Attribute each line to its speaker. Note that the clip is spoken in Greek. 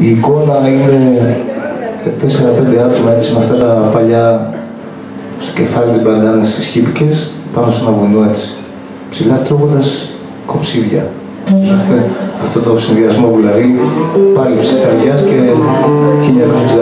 Speaker 1: Η εικόνα είναι 4-5 άτομα έτσι με αυτά τα παλιά στο κεφάλι της μπαντάνας στις χύπικες, πάνω σε ένα βουνό έτσι, ψηλά τρώγοντας κοψίδια. Αυτό, αυτό το συνδυασμό δηλαδή πάλι ψησταριάς και 1960.